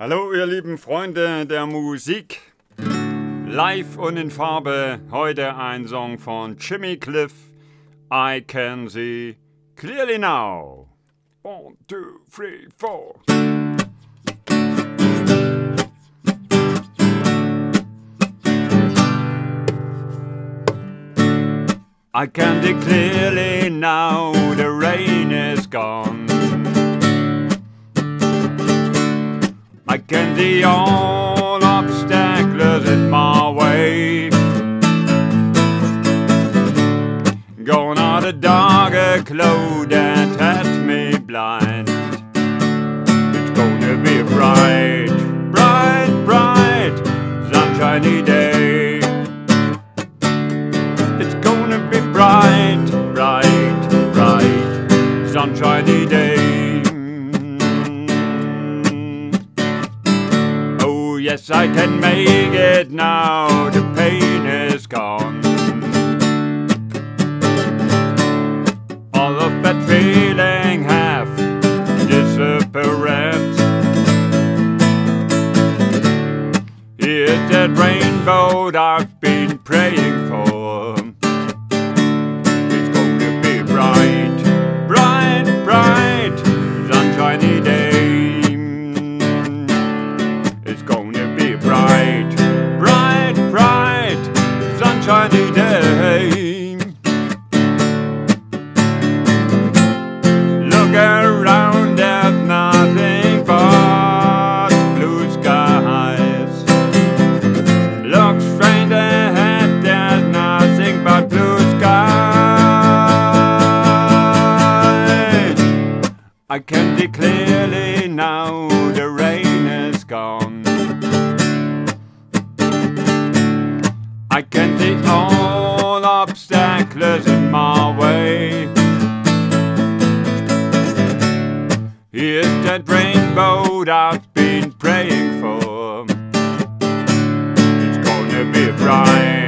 Hallo ihr lieben Freunde der Musik. Live und in Farbe heute ein Song von Jimmy Cliff. I can see clearly now. One, two, three, four. I can see clearly now the rain is gone. Can see all obstacles in my way. Going on a darker cloud that has me blind. It's gonna be bright, bright, bright, sunshiny day. It's gonna be bright, bright, bright, sunshiny day. Yes, I can make it now. The pain is gone. All of that feeling have disappeared. Here's that rainbow I've been praying I can see clearly now the rain is gone. I can see all obstacles in my way. Here's that rainbow I've been praying for. It's gonna be bright,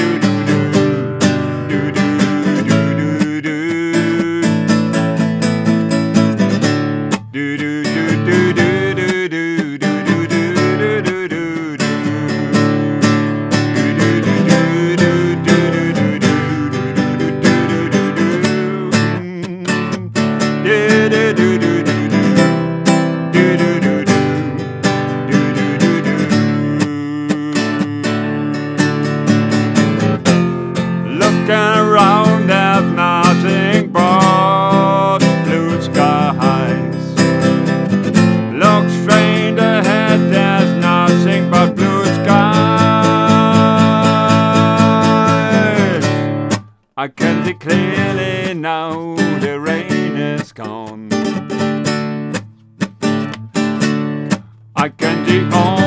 now the rain is gone. I can't deal.